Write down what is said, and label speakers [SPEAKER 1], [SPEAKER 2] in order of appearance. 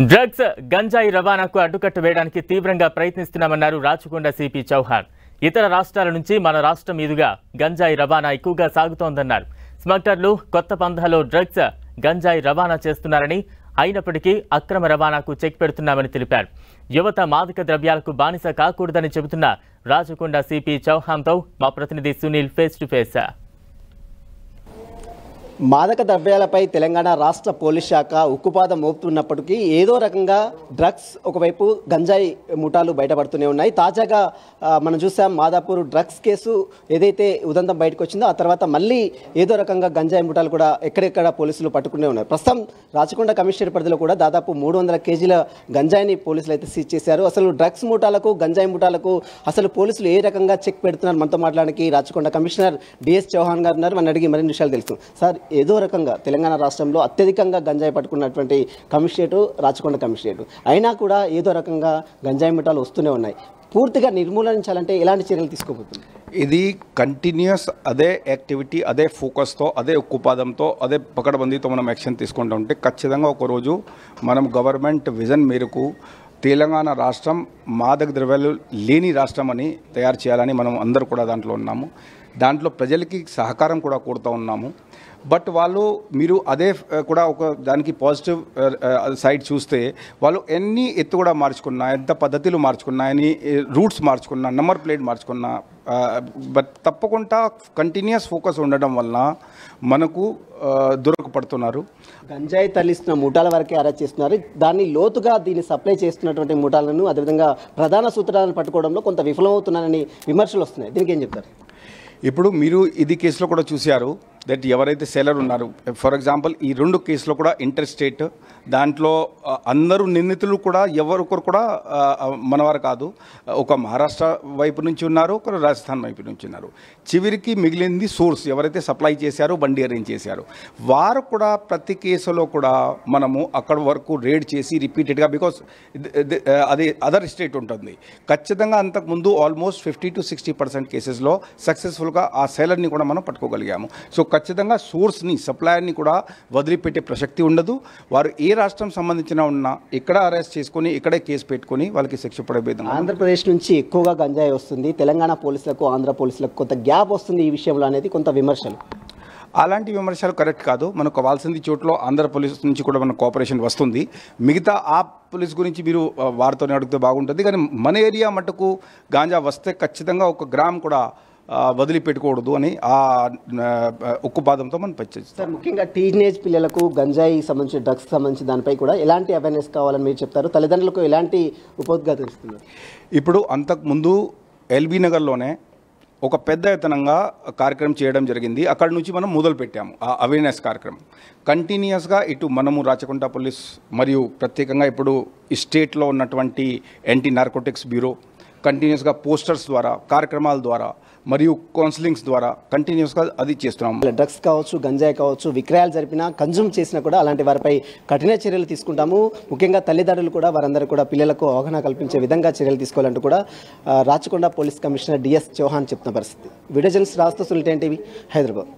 [SPEAKER 1] Drugs గంజాయి రవాణాకు అడ్డుకట్ట వేయడానికి తీవ్రంగా ప్రయత్నిస్తున్నామన్నారు రాచకొండ సిపి చౌహాన్. ఇతర రాష్ట్రాల నుంచి మన రాష్ట్రం మీదుగా గంజాయి రవాణా ఎక్కువగా సాగుతోందన్నారు. స్మగ్లర్లు కొత్త పంధాలో డ్రగ్స్ గంజాయి రవాణా చేస్తున్నారని అయినప్పటికీ అక్రమ రవాణాకు చెక్ పెడుతున్నామని తెలిపారు. యువత మాదక ద్రవ్యాలకు బానిస కాకూడదని చెబుతున్న రాచకొండ సిపి చౌహాన్తో మా ప్రతినిధి సునీల్ ఫేస్ టు ఫేస్
[SPEAKER 2] మాదక ద్రవ్యాలపై తెలంగాణ రాష్ట్ర పోలీస్ శాఖ ఉక్కుపాదం మోపుతున్నప్పటికీ ఏదో రకంగా డ్రగ్స్ ఒకవైపు గంజాయి ముఠాలు బయటపడుతూనే ఉన్నాయి. తాజాగా మనం చూసాం మాదాపూర్ డ్రగ్స్ కేసు ఏదైతే ఉదంతం బయటకు వచ్చిందో ఆ తర్వాత మళ్ళీ ఏదో రకంగా గంజాయి ముఠాలు కూడా ఎక్కడెక్కడ పోలీసులు పట్టుకునే ఉన్నారు ప్రస్తుతం రాచకొండ కమిషనర్ పరిధిలో కూడా దాదాపు మూడు వందల కేజీల గంజాయిని పోలీసులు అయితే సీజ్ చేశారు. అసలు డ్రగ్స్ ముఠాలకు గంజాయి ముఠాలకు అసలు పోలీసులు ఏ రకంగా చెక్ పెడుతున్నారు? మనతో మాట్లాడడానికి రాచకొండ కమిషనర్ డిఎస్ చౌహాన్ గారు ఉన్నారు. మన అడిగి మరిన్ని విషయాలు తెలుసు సార్ ఏదో రకంగా తెలంగాణ రాష్ట్రంలో అత్యధికంగా గంజాయి పట్టుకున్నటువంటి కమిషనరేటు రాచకొండ కమిషనరేటు. అయినా కూడా ఏదో రకంగా గంజాయి ముఠాలు వస్తూనే ఉన్నాయి. పూర్తిగా నిర్మూలించాలంటే ఎలాంటి చర్యలు తీసుకోబోతుంది?
[SPEAKER 3] ఇది కంటిన్యూస్ అదే యాక్టివిటీ అదే ఫోకస్తో అదే ఉక్కుపాదంతో అదే పకడబందీతో మనం యాక్షన్ తీసుకుంటూ ఉంటే ఖచ్చితంగా ఒకరోజు మనం గవర్నమెంట్ విజన్ మేరకు తెలంగాణ రాష్ట్రం మాదక ద్రవ్యాలు లేని రాష్ట్రం అని తయారు చేయాలని మనం అందరూ కూడా దాంట్లో ఉన్నాము. దాంట్లో ప్రజలకి సహకారం కూడా కోరుతూ ఉన్నాము. బట్ వాళ్ళు మీరు అదే కూడా ఒక దానికి పాజిటివ్ సైడ్ చూస్తే వాళ్ళు ఎన్ని ఎత్తు కూడా మార్చుకున్నా ఎంత పద్ధతులు మార్చుకున్నా ఎన్ని రూట్స్ మార్చుకున్నా నెంబర్ ప్లేట్ మార్చుకున్నా బట్ తప్పకుండా కంటిన్యూస్ ఫోకస్ ఉండడం వలన మనకు దొరకపడుతున్నారు.
[SPEAKER 2] గంజాయి తరలిస్తున్న ముఠాల వరకే అరెస్ట్ చేస్తున్నారు. దాన్ని లోతుగా దీన్ని సప్లై చేస్తున్నటువంటి ముఠాలను అదేవిధంగా ప్రధాన సూత్రాలను పట్టుకోవడంలో కొంత విఫలమవుతున్నారని విమర్శలు వస్తున్నాయి. దీనికి ఏం చెప్తారు?
[SPEAKER 3] ఇప్పుడు మీరు ఇది కేసులో కూడా చూశారు దట్ ఎవరైతే సెలర్ ఉన్నారు ఫర్ ఎగ్జాంపుల్ ఈ రెండు కేసులో కూడా ఇంటర్ స్టేట్ దాంట్లో అందరూ నిందితులు కూడా ఎవరొకరు కూడా మనవారు కాదు. ఒక మహారాష్ట్ర వైపు నుంచి ఉన్నారు ఒకరు రాజస్థాన్ వైపు నుంచి ఉన్నారు. చివరికి మిగిలింది సోర్స్. ఎవరైతే సప్లై చేశారో బండి అరేంజ్ చేశారు. వారు కూడా ప్రతి కేసులో కూడా మనము అక్కడ వరకు రేడ్ చేసి రిపీటెడ్గా బికాస్ అది అదర్ స్టేట్ ఉంటుంది. ఖచ్చితంగా అంతకుముందు almost fifty to sixty percent కేసెస్లో సక్సెస్ఫుల్గా ఆ సెలర్ని కూడా మనం పట్టుకోగలిగాము. సో ఖచ్చితంగా సోర్స్ని సప్లయర్ని కూడా వదిలిపెట్టే ప్రసక్తి ఉండదు. వారు ఏ రాష్ట్రం సంబంధించిన ఉన్నా ఇక్కడ అరెస్ట్ చేసుకొని ఇక్కడే కేసు పెట్టుకొని వాళ్ళకి శిక్ష పడే విధంగా
[SPEAKER 2] ఆంధ్రప్రదేశ్ నుంచి ఎక్కువగా గంజాయి వస్తుంది. తెలంగాణ పోలీసులకు ఆంధ్ర పోలీసులకు కొంత గ్యాప్ వస్తుంది ఈ విషయంలో అనేది కొంత విమర్శలు.
[SPEAKER 3] అలాంటి విమర్శలు కరెక్ట్ కాదు. మనకు కావాల్సింది చోట్ల ఆంధ్ర పోలీస్ నుంచి కూడా మన కోఆపరేషన్ వస్తుంది. మిగతా ఆ పోలీస్ గురించి మీరు వారితోనే అడిగితే బాగుంటుంది. కానీ మన ఏరియా మటుకు గాంజా వస్తే ఖచ్చితంగా ఒక గ్రామ్ కూడా వదిలిపెట్టకూడదు అని ఆ ఉక్కుపాదంతో మనం పనిచేస్తాం.
[SPEAKER 2] సార్ ముఖ్యంగా టీనేజ్ పిల్లలకు గంజాయి సంబంధించి డ్రగ్స్ సంబంధించి దానిపై కూడా ఎలాంటి అవేర్నెస్ కావాలని మీరు చెప్తారు? తల్లిదండ్రులకు ఎలాంటి ఉపోద్ఘాతం ఇస్తున్నారు?
[SPEAKER 3] ఇప్పుడు అంతకుముందు ఎల్బీ నగర్లోనే ఒక పెద్ద ఎత్తనంగా కార్యక్రమం చేయడం జరిగింది. అక్కడ నుంచి మనం మొదలు పెట్టాము ఆ అవేర్నెస్ కార్యక్రమం. కంటిన్యూస్గా ఇటు మనము రాచకొండ పోలీస్ మరియు ప్రత్యేకంగా ఇప్పుడు ఈ స్టేట్లో ఉన్నటువంటి యాంటీ నార్కోటిక్స్ బ్యూరో కంటిన్యూస్గా పోస్టర్స్ ద్వారా కార్యక్రమాల ద్వారా మరియు కౌన్సిలింగ్స్ ద్వారా కంటిన్యూస్గా అది చేస్తున్నాము.
[SPEAKER 2] డ్రగ్స్ కావచ్చు గంజాయి కావచ్చు విక్రయాలు జరిపినా కన్జ్యూమ్ చేసినా కూడా అలాంటి వారిపై కఠిన చర్యలు తీసుకుంటాము. ముఖ్యంగా తల్లిదండ్రులు కూడా వారందరూ కూడా పిల్లలకు అవగాహన కల్పించే విధంగా చర్యలు తీసుకోవాలంటూ కూడా Rachakonda police commissioner D S Chauhan చెప్తున్న పరిస్థితి. విడజన్స్ రాస్తూ సుల్టేన్ హైదరాబాద్.